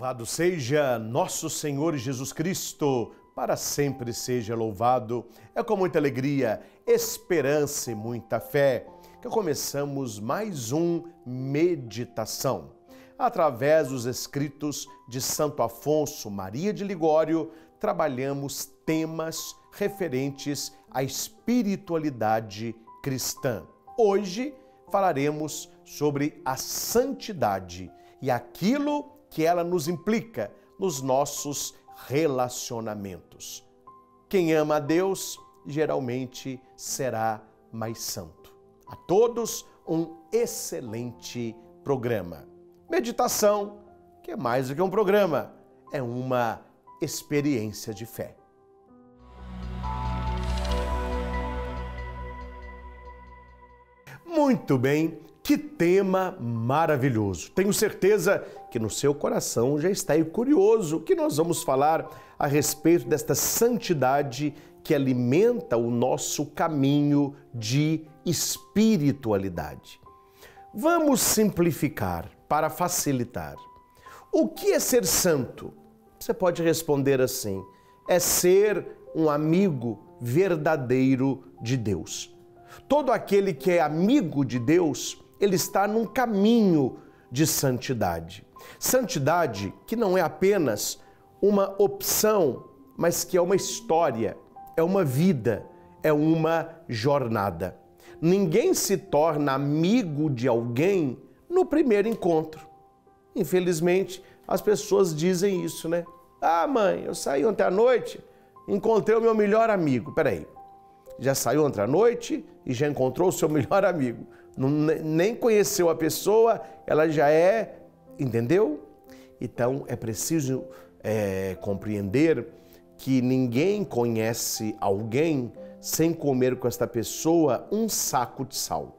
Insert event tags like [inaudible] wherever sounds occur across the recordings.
Louvado seja nosso Senhor Jesus Cristo, para sempre seja louvado. É com muita alegria, esperança e muita fé que começamos mais um Meditação. Através dos escritos de Santo Afonso Maria de Ligório, trabalhamos temas referentes à espiritualidade cristã. Hoje falaremos sobre a santidade e aquilo que ela nos implica nos nossos relacionamentos. Quem ama a Deus geralmente será mais santo. A todos um excelente programa. Meditação, que é mais do que um programa, é uma experiência de fé. Muito bem, que tema maravilhoso! Tenho certeza que no seu coração já está aí curioso que nós vamos falar a respeito desta santidade que alimenta o nosso caminho de espiritualidade. Vamos simplificar para facilitar. O que é ser santo? Você pode responder assim: é ser um amigo verdadeiro de Deus. Todo aquele que é amigo de Deus ele está num caminho de santidade. Santidade que não é apenas uma opção, mas que é uma história, é uma vida, é uma jornada. Ninguém se torna amigo de alguém no primeiro encontro. Infelizmente, as pessoas dizem isso, né? Ah, mãe, eu saí ontem à noite, encontrei o meu melhor amigo. Peraí, já saiu ontem à noite e já encontrou o seu [laughs] melhor amigo nem conheceu a pessoa, ela já é, entendeu? Então é preciso é, compreender que ninguém conhece alguém sem comer com esta pessoa um saco de sal.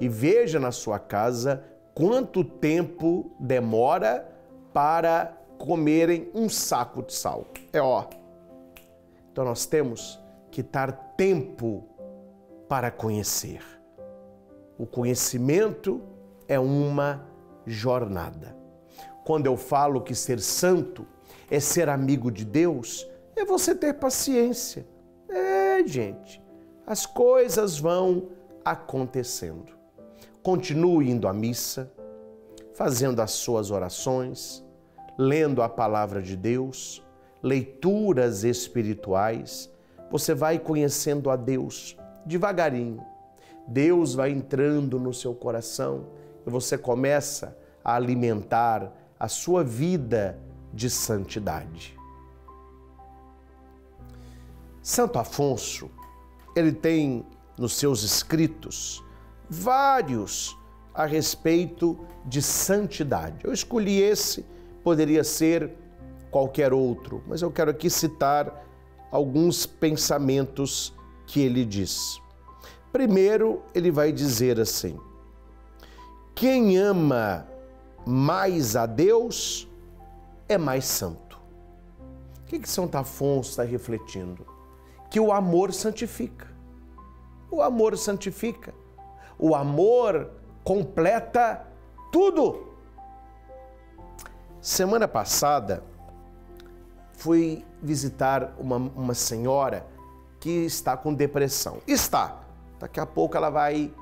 E veja na sua casa quanto tempo demora para comerem um saco de sal. É ó. Então nós temos que dar tempo para conhecer. O conhecimento é uma jornada. Quando eu falo que ser santo é ser amigo de Deus, é você ter paciência. É, gente, as coisas vão acontecendo. Continue indo à missa, fazendo as suas orações, lendo a palavra de Deus, leituras espirituais. Você vai conhecendo a Deus devagarinho Deus vai entrando no seu coração e você começa a alimentar a sua vida de santidade. Santo Afonso, ele tem nos seus escritos vários a respeito de santidade. Eu escolhi esse, poderia ser qualquer outro, mas eu quero aqui citar alguns pensamentos que ele diz. Primeiro, ele vai dizer assim: quem ama mais a Deus é mais santo. O que, que Santo Afonso está refletindo? Que o amor santifica. O amor santifica. O amor completa tudo. Semana passada, fui visitar uma, uma senhora que está com depressão. Está Daqui a pouco ela vai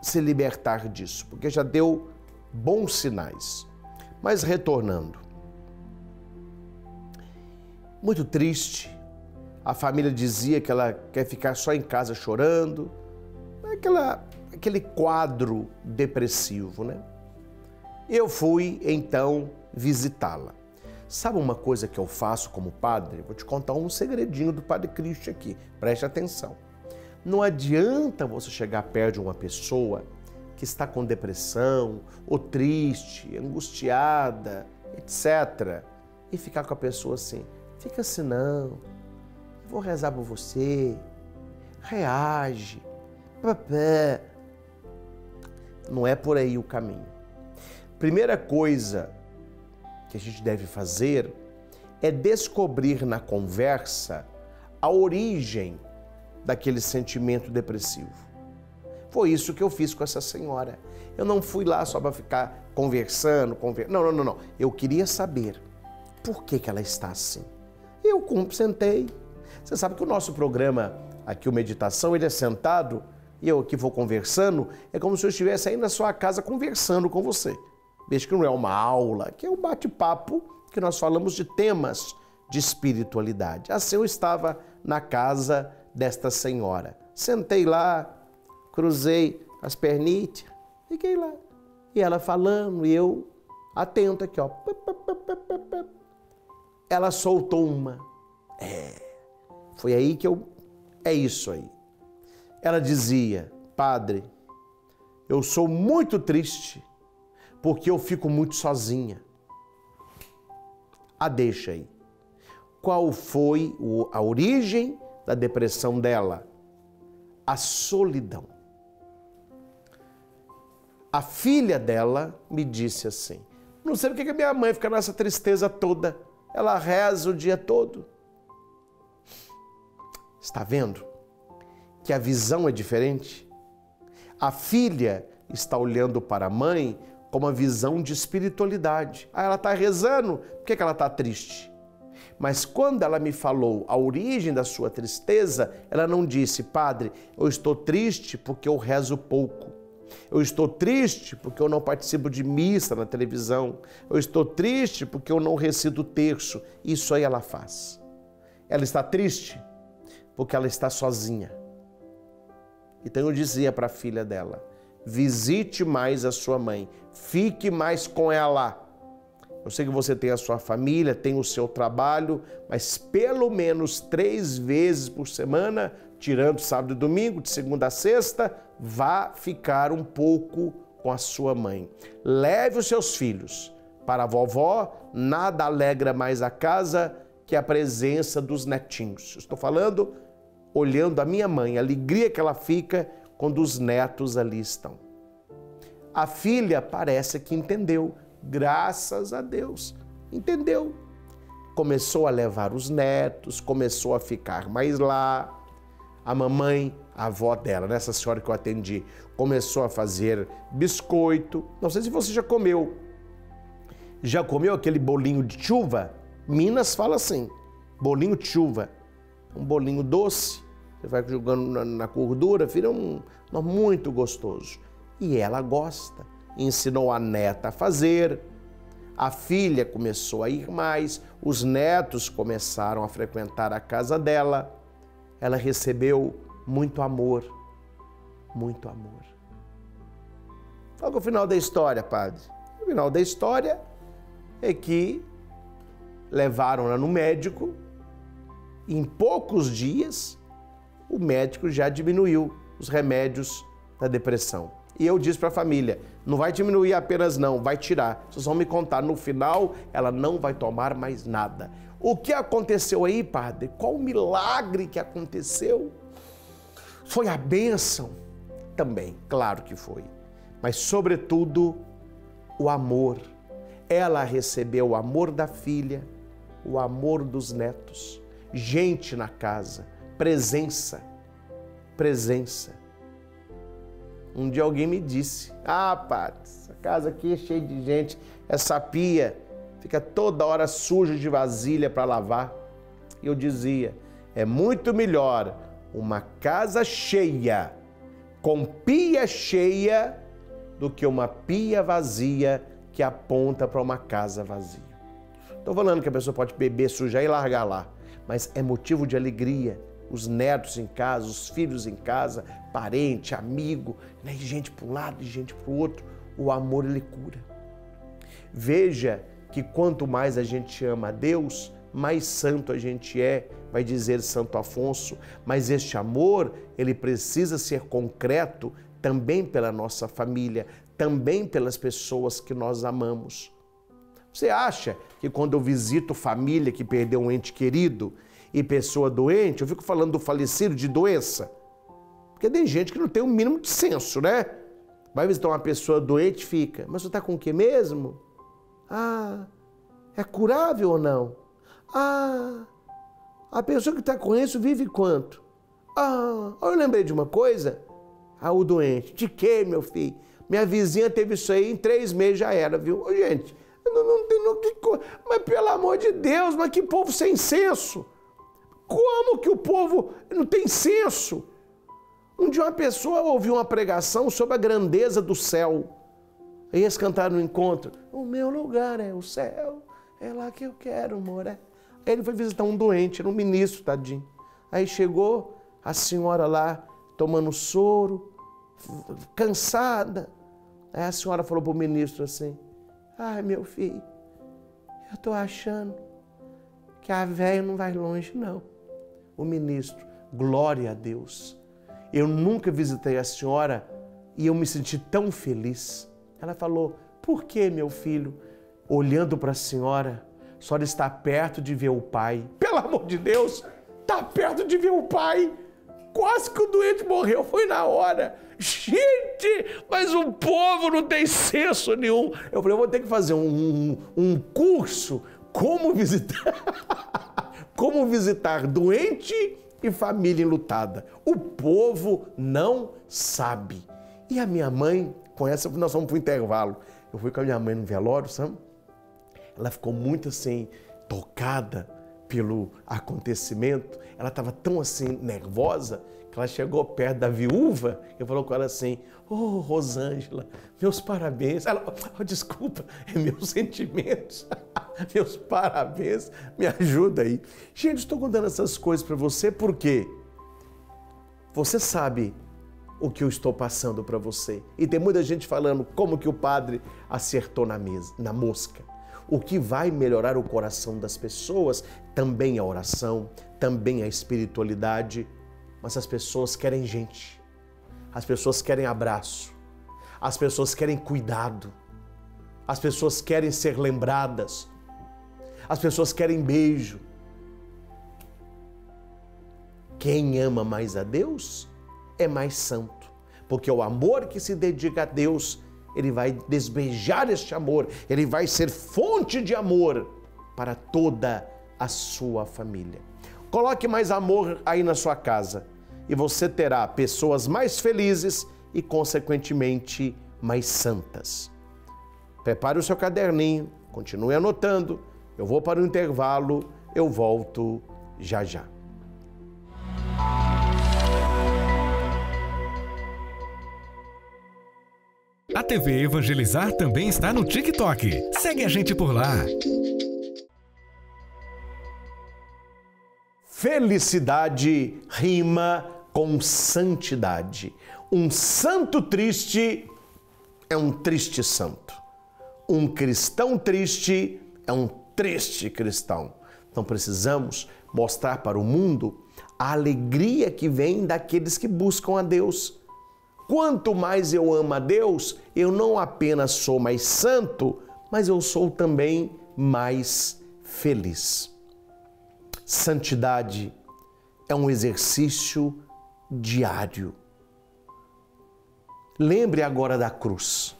se libertar disso, porque já deu bons sinais. Mas retornando. Muito triste. A família dizia que ela quer ficar só em casa chorando. Aquela, aquele quadro depressivo, né? Eu fui então visitá-la. Sabe uma coisa que eu faço como padre? Vou te contar um segredinho do Padre Cristo aqui. Preste atenção. Não adianta você chegar perto de uma pessoa que está com depressão, ou triste, angustiada, etc. E ficar com a pessoa assim, fica assim não, vou rezar por você, reage, papé. Não é por aí o caminho. Primeira coisa que a gente deve fazer é descobrir na conversa a origem daquele sentimento depressivo. Foi isso que eu fiz com essa senhora. Eu não fui lá só para ficar conversando, conver... não, não, não, não. Eu queria saber por que, que ela está assim. Eu sentei. Você sabe que o nosso programa aqui, o Meditação, ele é sentado e eu aqui vou conversando, é como se eu estivesse aí na sua casa conversando com você. Veja que não é uma aula, que é um bate-papo que nós falamos de temas de espiritualidade. Assim eu estava na casa desta senhora. Sentei lá, cruzei as pernitas, fiquei lá. E ela falando, e eu atento aqui, ó. Ela soltou uma. É. Foi aí que eu. É isso aí. Ela dizia: Padre, eu sou muito triste porque eu fico muito sozinha. A deixa aí. Qual foi a origem da depressão dela? A solidão. A filha dela me disse assim: Não sei porque que minha mãe fica nessa tristeza toda. Ela reza o dia todo. Está vendo que a visão é diferente? A filha está olhando para a mãe com uma visão de espiritualidade. Ah, ela está rezando, por que, que ela está triste? Mas quando ela me falou a origem da sua tristeza, ela não disse, Padre, eu estou triste porque eu rezo pouco. Eu estou triste porque eu não participo de missa na televisão. Eu estou triste porque eu não recito o terço. Isso aí ela faz. Ela está triste porque ela está sozinha. Então eu dizia para a filha dela: visite mais a sua mãe, fique mais com ela. Eu sei que você tem a sua família, tem o seu trabalho, mas pelo menos três vezes por semana, tirando sábado e domingo, de segunda a sexta, vá ficar um pouco com a sua mãe. Leve os seus filhos para a vovó, nada alegra mais a casa que a presença dos netinhos. Estou falando olhando a minha mãe, a alegria que ela fica quando os netos ali estão. A filha parece que entendeu, graças a Deus, entendeu. Começou a levar os netos, começou a ficar mais lá. A mamãe, a avó dela, nessa senhora que eu atendi, começou a fazer biscoito. Não sei se você já comeu. Já comeu aquele bolinho de chuva? Minas fala assim: bolinho de chuva. Um bolinho doce, você vai jogando na, na gordura, vira um, um muito gostoso. E ela gosta. Ensinou a neta a fazer, a filha começou a ir mais, os netos começaram a frequentar a casa dela. Ela recebeu muito amor, muito amor. Qual é o final da história, padre? O final da história é que levaram-na no médico, em poucos dias o médico já diminuiu os remédios da depressão. E eu disse para a família: não vai diminuir apenas, não, vai tirar. Vocês vão me contar. No final, ela não vai tomar mais nada. O que aconteceu aí, padre? Qual o milagre que aconteceu? Foi a bênção? Também, claro que foi. Mas, sobretudo, o amor. Ela recebeu o amor da filha, o amor dos netos, gente na casa presença. Presença. Um dia alguém me disse: Ah, pai, essa casa aqui é cheia de gente, essa pia fica toda hora suja de vasilha para lavar. E eu dizia: É muito melhor uma casa cheia, com pia cheia, do que uma pia vazia que aponta para uma casa vazia. Estou falando que a pessoa pode beber, sujar e largar lá, mas é motivo de alegria os netos em casa, os filhos em casa, parente, amigo, né? gente para um lado e gente para o outro. O amor ele cura. Veja que quanto mais a gente ama a Deus, mais santo a gente é, vai dizer Santo Afonso, mas este amor, ele precisa ser concreto também pela nossa família, também pelas pessoas que nós amamos. Você acha que quando eu visito família que perdeu um ente querido, e pessoa doente, eu fico falando do falecido de doença. Porque tem gente que não tem o mínimo de senso, né? Vai visitar uma pessoa doente, fica. Mas você está com o que mesmo? Ah, é curável ou não? Ah, a pessoa que está com isso vive quanto? Ah, eu lembrei de uma coisa. Ah, o doente. De que, meu filho? Minha vizinha teve isso aí, em três meses já era, viu? Gente, não, não tem no que. Mas pelo amor de Deus, mas que povo sem senso! Como que o povo não tem senso? Um dia uma pessoa ouviu uma pregação sobre a grandeza do céu. Aí eles cantaram no encontro: O meu lugar é o céu, é lá que eu quero morar. Aí ele foi visitar um doente, era um ministro, tadinho. Aí chegou a senhora lá tomando soro, cansada. Aí a senhora falou para o ministro assim: Ai, meu filho, eu estou achando que a velha não vai longe, não. O ministro, glória a Deus. Eu nunca visitei a senhora e eu me senti tão feliz. Ela falou: Por que, meu filho? Olhando para a senhora, a senhora está perto de ver o pai. Pelo amor de Deus, está perto de ver o pai. Quase que o doente morreu, foi na hora. Gente, mas o povo não tem senso nenhum. Eu falei, eu vou ter que fazer um, um curso como visitar, [laughs] como visitar doente e família enlutada. O povo não sabe. E a minha mãe, com essa, nós fomos para o intervalo. Eu fui com a minha mãe no velório, sabe? Ela ficou muito assim, tocada pelo acontecimento, ela estava tão assim nervosa que ela chegou perto da viúva e falou com ela assim: Ô oh, Rosângela, meus parabéns. Ela, oh, desculpa, é meus [laughs] sentimentos. [laughs] meus parabéns, me ajuda aí. Gente, estou contando essas coisas para você porque você sabe o que eu estou passando para você. E tem muita gente falando como que o padre acertou na mesa, na mosca. O que vai melhorar o coração das pessoas também a oração, também a espiritualidade, mas as pessoas querem gente. As pessoas querem abraço. As pessoas querem cuidado. As pessoas querem ser lembradas. As pessoas querem beijo. Quem ama mais a Deus é mais santo, porque o amor que se dedica a Deus ele vai desbejar este amor, ele vai ser fonte de amor para toda a sua família. Coloque mais amor aí na sua casa e você terá pessoas mais felizes e, consequentemente, mais santas. Prepare o seu caderninho, continue anotando. Eu vou para o intervalo, eu volto já já. A TV Evangelizar também está no TikTok. Segue a gente por lá. Felicidade rima com santidade. Um santo triste é um triste santo. Um cristão triste é um triste cristão. Então precisamos mostrar para o mundo a alegria que vem daqueles que buscam a Deus Quanto mais eu amo a Deus, eu não apenas sou mais santo, mas eu sou também mais feliz. Santidade é um exercício diário. Lembre agora da cruz.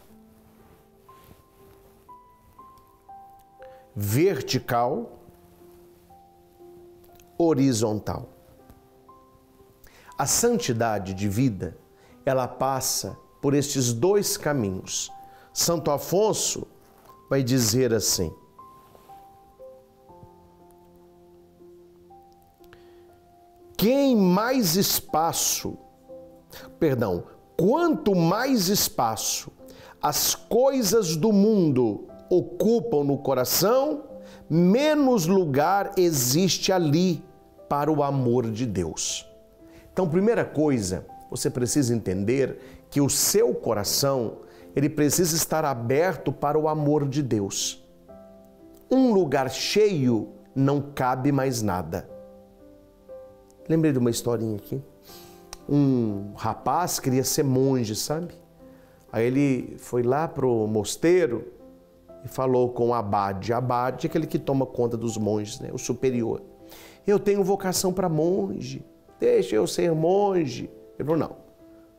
Vertical, horizontal. A santidade de vida ela passa por estes dois caminhos. Santo Afonso vai dizer assim: Quem mais espaço, perdão, quanto mais espaço as coisas do mundo ocupam no coração, menos lugar existe ali para o amor de Deus. Então, primeira coisa, você precisa entender que o seu coração, ele precisa estar aberto para o amor de Deus. Um lugar cheio não cabe mais nada. Lembrei de uma historinha aqui. Um rapaz queria ser monge, sabe? Aí ele foi lá pro mosteiro e falou com o abade. Abade é aquele que toma conta dos monges, né? o superior. Eu tenho vocação para monge, deixa eu ser monge. Ele falou: não,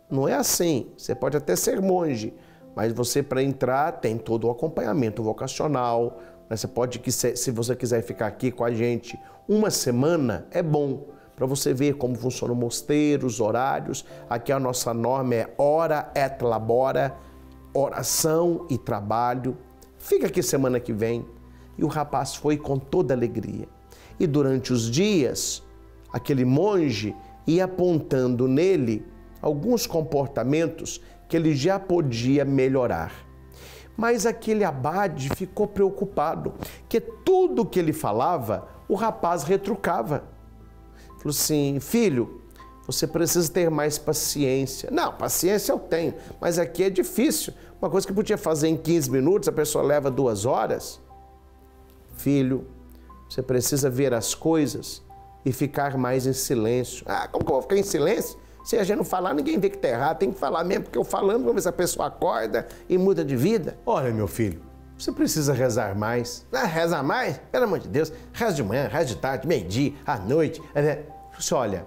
não é assim. Você pode até ser monge, mas você, para entrar, tem todo o acompanhamento vocacional. Né? Você pode, se você quiser ficar aqui com a gente uma semana, é bom para você ver como funciona o mosteiro, os horários. Aqui a nossa norma é hora et labora, oração e trabalho. Fica aqui semana que vem. E o rapaz foi com toda alegria. E durante os dias, aquele monge ia apontando nele alguns comportamentos que ele já podia melhorar. Mas aquele abade ficou preocupado, que tudo que ele falava, o rapaz retrucava. Falou assim: filho, você precisa ter mais paciência. Não, paciência eu tenho, mas aqui é difícil. Uma coisa que podia fazer em 15 minutos, a pessoa leva duas horas. Filho, você precisa ver as coisas e ficar mais em silêncio. Ah, como que eu vou ficar em silêncio? Se a gente não falar, ninguém vê que está errado. Tem que falar mesmo, porque eu falando, vamos ver se a pessoa acorda e muda de vida. Olha, meu filho, você precisa rezar mais. Ah, rezar mais? Pelo amor de Deus, reza de manhã, reza de tarde, meio-dia, à noite. É, você olha,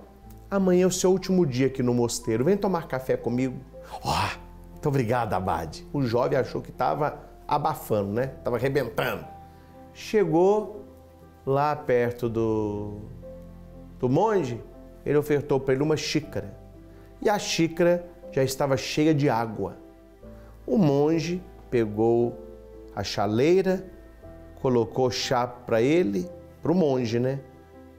amanhã é o seu último dia aqui no mosteiro. Vem tomar café comigo. Ó, oh, muito obrigado, Abade. O jovem achou que estava abafando, né? Estava arrebentando. Chegou lá perto do, do monge, ele ofertou para ele uma xícara. E a xícara já estava cheia de água. O monge pegou a chaleira, colocou chá para ele, para o monge, né?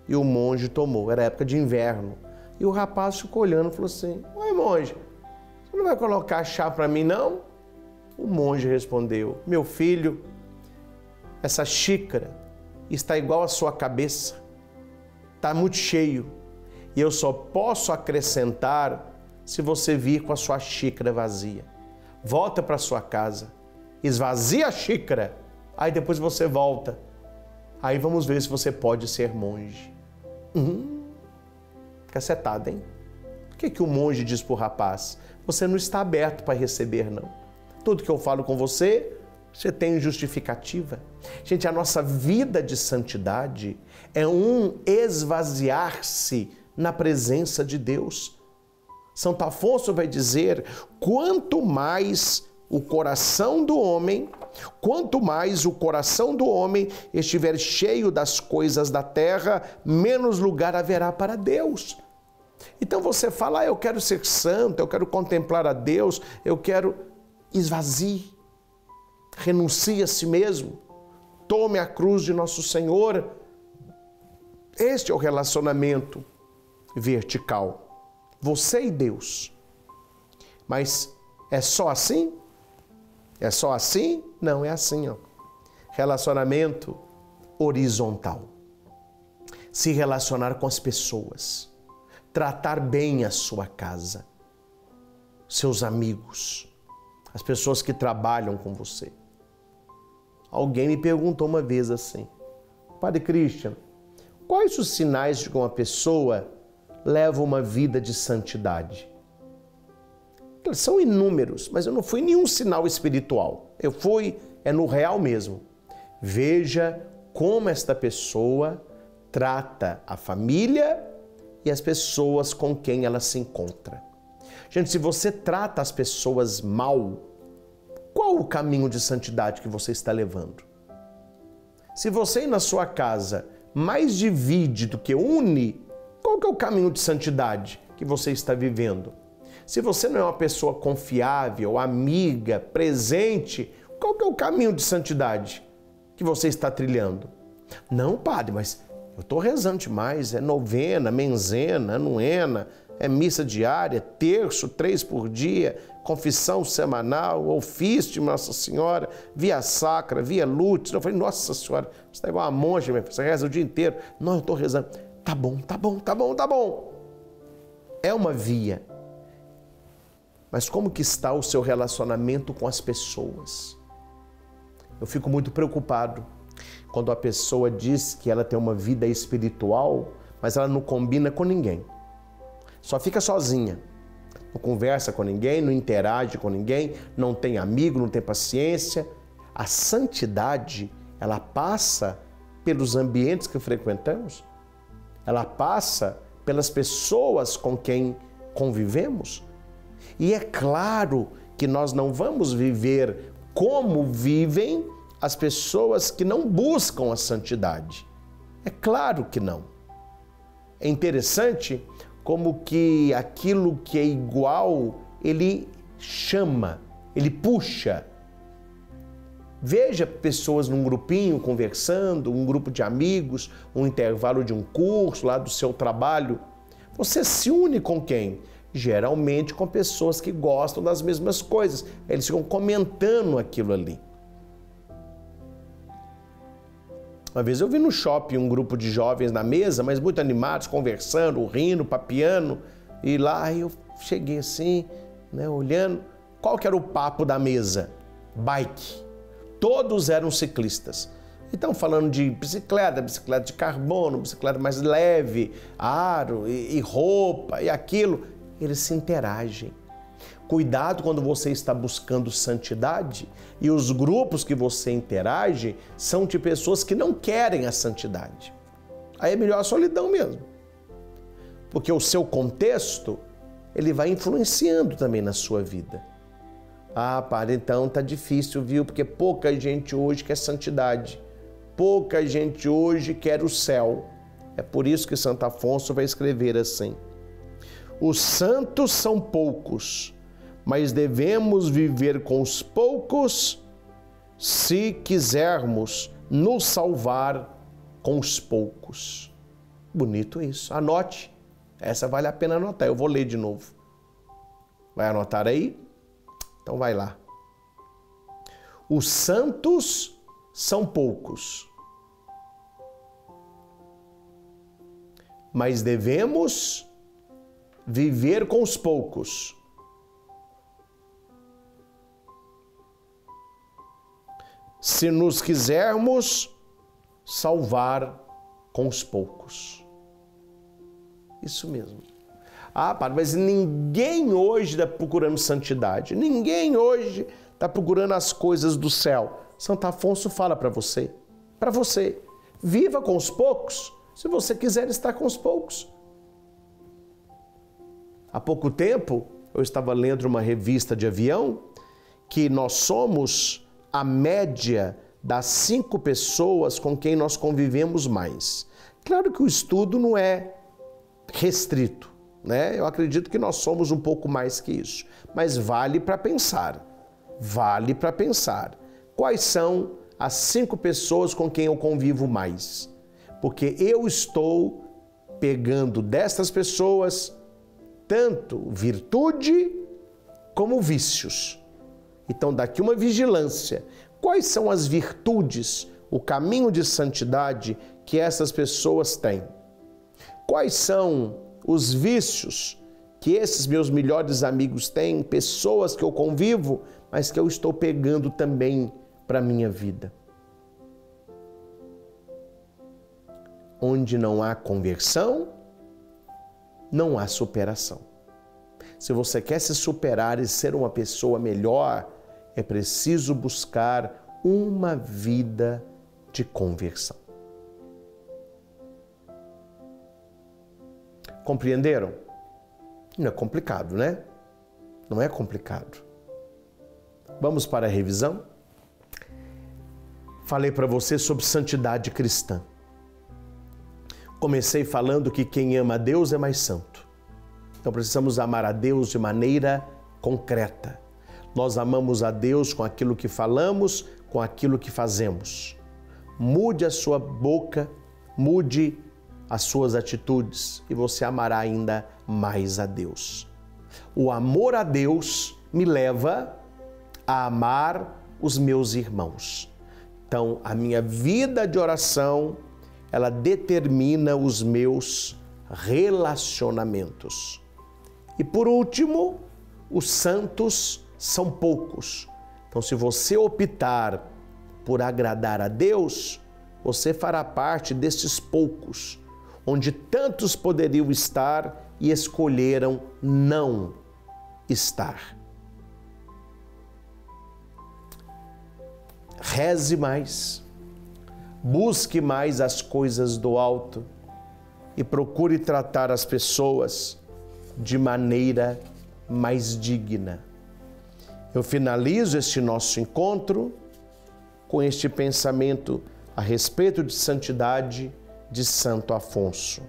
E o monge tomou. Era época de inverno. E o rapaz ficou olhando e falou assim: Oi, monge, você não vai colocar chá para mim, não? O monge respondeu: Meu filho, essa xícara está igual à sua cabeça, está muito cheio, e eu só posso acrescentar se você vir com a sua xícara vazia. Volta para sua casa, esvazia a xícara, aí depois você volta. Aí vamos ver se você pode ser monge. Hum, cacetada, hein? O que, que o monge diz para o rapaz? Você não está aberto para receber, não. Tudo que eu falo com você, você tem justificativa. Gente, a nossa vida de santidade é um esvaziar-se na presença de Deus. Santo Afonso vai dizer: quanto mais o coração do homem, quanto mais o coração do homem estiver cheio das coisas da terra, menos lugar haverá para Deus. Então você fala, ah, eu quero ser santo, eu quero contemplar a Deus, eu quero esvazie renuncie a si mesmo, tome a cruz de nosso Senhor. Este é o relacionamento vertical. Você e Deus. Mas é só assim? É só assim? Não, é assim, ó. Relacionamento horizontal. Se relacionar com as pessoas, tratar bem a sua casa, seus amigos, as pessoas que trabalham com você. Alguém me perguntou uma vez assim: Padre Christian, quais os sinais de que uma pessoa leva uma vida de santidade? Eles são inúmeros, mas eu não fui nenhum sinal espiritual. Eu fui, é no real mesmo. Veja como esta pessoa trata a família e as pessoas com quem ela se encontra. Gente, se você trata as pessoas mal, qual o caminho de santidade que você está levando? Se você na sua casa mais divide do que une, qual que é o caminho de santidade que você está vivendo? Se você não é uma pessoa confiável, amiga, presente, qual que é o caminho de santidade que você está trilhando? Não, padre, mas eu estou rezando demais, é novena, menzena, anuena, é missa diária, terço, três por dia, confissão semanal, ofício de Nossa Senhora, via sacra, via lutes. Eu falei, Nossa Senhora, você está igual a monja, você reza o dia inteiro. Não, eu estou rezando. Tá bom, tá bom, tá bom, tá bom. É uma via. Mas como que está o seu relacionamento com as pessoas? Eu fico muito preocupado quando a pessoa diz que ela tem uma vida espiritual, mas ela não combina com ninguém. Só fica sozinha não conversa com ninguém, não interage com ninguém, não tem amigo, não tem paciência. A santidade, ela passa pelos ambientes que frequentamos, ela passa pelas pessoas com quem convivemos. E é claro que nós não vamos viver como vivem as pessoas que não buscam a santidade. É claro que não. É interessante como que aquilo que é igual, ele chama, ele puxa. Veja pessoas num grupinho conversando, um grupo de amigos, um intervalo de um curso lá do seu trabalho. Você se une com quem? Geralmente com pessoas que gostam das mesmas coisas. Eles ficam comentando aquilo ali. Uma vez eu vi no shopping um grupo de jovens na mesa, mas muito animados, conversando, rindo, papiando. E lá eu cheguei assim, né, olhando. Qual que era o papo da mesa? Bike. Todos eram ciclistas. Então, falando de bicicleta, bicicleta de carbono, bicicleta mais leve, aro e, e roupa e aquilo, eles se interagem. Cuidado quando você está buscando santidade e os grupos que você interage são de pessoas que não querem a santidade. Aí é melhor a solidão mesmo. Porque o seu contexto, ele vai influenciando também na sua vida. Ah, para, então tá difícil, viu? Porque pouca gente hoje quer santidade. Pouca gente hoje quer o céu. É por isso que Santo Afonso vai escrever assim: Os santos são poucos, mas devemos viver com os poucos se quisermos nos salvar com os poucos. Bonito isso. Anote. Essa vale a pena anotar. Eu vou ler de novo. Vai anotar aí? Então vai lá. Os santos são poucos, mas devemos viver com os poucos. Se nos quisermos salvar com os poucos. Isso mesmo. Ah, padre, mas ninguém hoje está procurando santidade. Ninguém hoje está procurando as coisas do céu. Santo Afonso fala para você, para você, viva com os poucos, se você quiser estar com os poucos. Há pouco tempo, eu estava lendo uma revista de avião que nós somos a média das cinco pessoas com quem nós convivemos mais. Claro que o estudo não é restrito né? Eu acredito que nós somos um pouco mais que isso, mas vale para pensar. Vale para pensar. Quais são as cinco pessoas com quem eu convivo mais? Porque eu estou pegando destas pessoas tanto virtude como vícios. Então, daqui uma vigilância. Quais são as virtudes, o caminho de santidade que essas pessoas têm? Quais são os vícios que esses meus melhores amigos têm, pessoas que eu convivo, mas que eu estou pegando também para minha vida. Onde não há conversão, não há superação. Se você quer se superar e ser uma pessoa melhor, é preciso buscar uma vida de conversão. Compreenderam? Não é complicado, né? Não é complicado. Vamos para a revisão? Falei para você sobre santidade cristã. Comecei falando que quem ama a Deus é mais santo. Então precisamos amar a Deus de maneira concreta. Nós amamos a Deus com aquilo que falamos, com aquilo que fazemos. Mude a sua boca, mude as suas atitudes e você amará ainda mais a Deus. O amor a Deus me leva a amar os meus irmãos. Então, a minha vida de oração, ela determina os meus relacionamentos. E por último, os santos são poucos. Então, se você optar por agradar a Deus, você fará parte desses poucos onde tantos poderiam estar e escolheram não estar. Reze mais, busque mais as coisas do alto e procure tratar as pessoas de maneira mais digna. Eu finalizo este nosso encontro com este pensamento a respeito de santidade de Santo Afonso.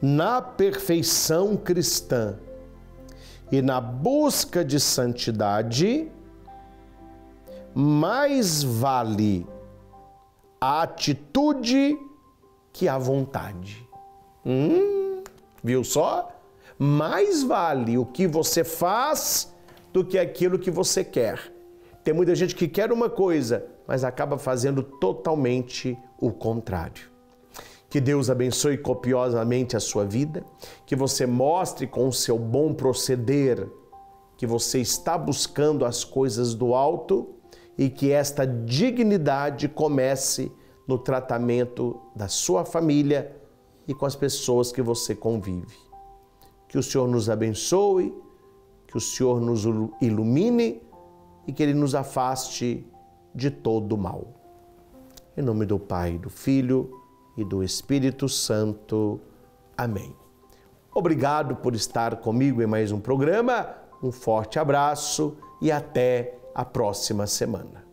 Na perfeição cristã E na busca de santidade, mais vale a atitude que a vontade. Hum, viu só? Mais vale o que você faz do que aquilo que você quer. Tem muita gente que quer uma coisa, mas acaba fazendo totalmente o contrário. Que Deus abençoe copiosamente a sua vida, que você mostre com o seu bom proceder que você está buscando as coisas do alto e que esta dignidade comece no tratamento da sua família e com as pessoas que você convive. Que o Senhor nos abençoe, que o Senhor nos ilumine e que Ele nos afaste de todo o mal. Em nome do Pai, do Filho e do Espírito Santo. Amém. Obrigado por estar comigo em mais um programa. Um forte abraço e até a próxima semana.